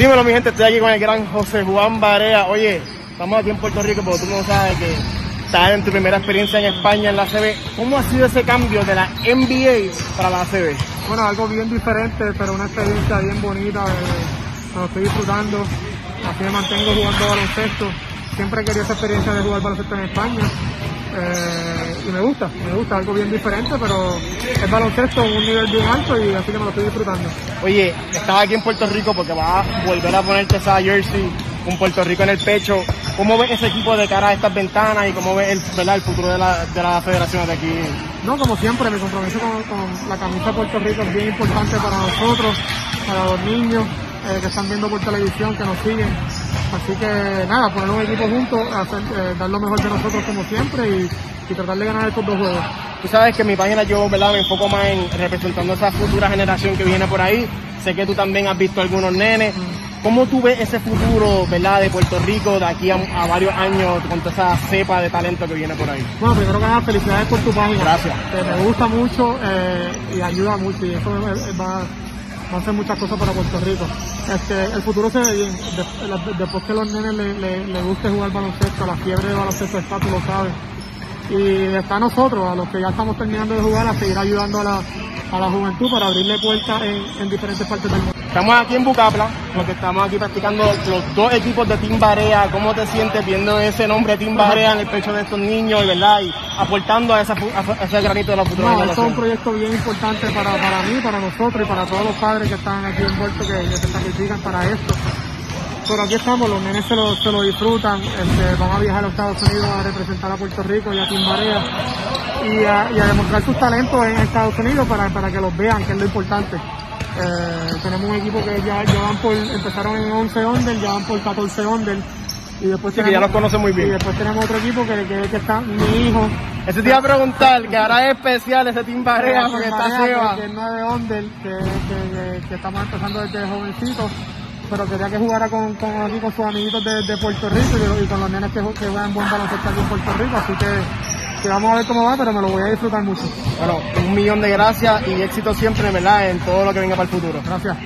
Dímelo, mi gente, estoy aquí con el gran José Juan Barea. Oye, estamos aquí en Puerto Rico porque tú no sabes que estás en tu primera experiencia en España en la CB. ¿Cómo ha sido ese cambio de la NBA para la CB? Bueno, algo bien diferente, pero una experiencia bien bonita. Eh, lo estoy disfrutando. Así me mantengo jugando baloncesto. Siempre quería esa experiencia de jugar baloncesto en España. Eh, y me gusta, me gusta, algo bien diferente, pero es baloncesto en un nivel bien alto y así que me lo estoy disfrutando. Oye, estaba aquí en Puerto Rico porque vas a volver a ponerte esa jersey con Puerto Rico en el pecho. ¿Cómo ves ese equipo de cara a estas ventanas y cómo ves el, ¿verdad? el futuro de la, de la federación de aquí? No, como siempre, mi compromiso con, con la camisa de Puerto Rico es bien importante para nosotros, para los niños eh, que están viendo por televisión, que nos siguen. Así que nada, poner un equipo juntos, hacer, eh, dar lo mejor de nosotros como siempre y, y, tratar de ganar estos dos juegos. Tú sabes que en mi página yo ¿verdad? me enfoco más en representando a esa futura generación que viene por ahí. Sé que tú también has visto algunos nenes. ¿Cómo tú ves ese futuro ¿verdad? de Puerto Rico de aquí a, a, varios años con toda esa cepa de talento que viene por ahí? Bueno, primero que nada, felicidades por tu página. Gracias. Que me gusta mucho eh, y ayuda mucho y eso va, va a hacer muchas cosas para Puerto Rico. Este, el futuro se ve bien. después que los nenes le, le, le, guste jugar baloncesto, la fiebre de baloncesto está, tú lo sabes. Y está a nosotros, a los que ya estamos terminando de jugar, a seguir ayudando a la, a la juventud para abrirle puertas en, en diferentes partes del mundo. Estamos aquí en Bucapla, porque estamos aquí practicando los dos equipos de Team Barea. ¿Cómo te sientes viendo ese nombre Team Barea en el pecho de estos niños, verdad? Y aportando a, esa, a ese granito de la futura no, es un proyecto bien importante para, para mí, para nosotros y para todos los padres que están aquí envueltos, que, que se sacrifican para esto. Pero aquí estamos, los nenes se lo, se lo disfrutan, este, van a viajar a los Estados Unidos a representar a Puerto Rico y a Team Barea y a, y a demostrar sus talentos en Estados Unidos para, para que los vean, que es lo importante. Eh, tenemos un equipo que ya, ya van por, empezaron en 11 under, ya van por 14 under. Y después sí, tenemos, que ya los conoce muy bien. Y después tenemos otro equipo que, que, que está mi hijo. Ese te iba a preguntar, que ahora es especial ese Team Barea porque está Seba. Que, que es 9 under, que, que, que, estamos empezando desde jovencito pero quería que jugara con, con, aquí con sus amiguitos de, de Puerto Rico y, y, con los nenes que, que juegan buen baloncesto aquí en Puerto Rico, así que, que, vamos a ver cómo va, pero me lo voy a disfrutar mucho. Bueno, un millón de gracias y éxito siempre, ¿verdad? En todo lo que venga para el futuro. Gracias.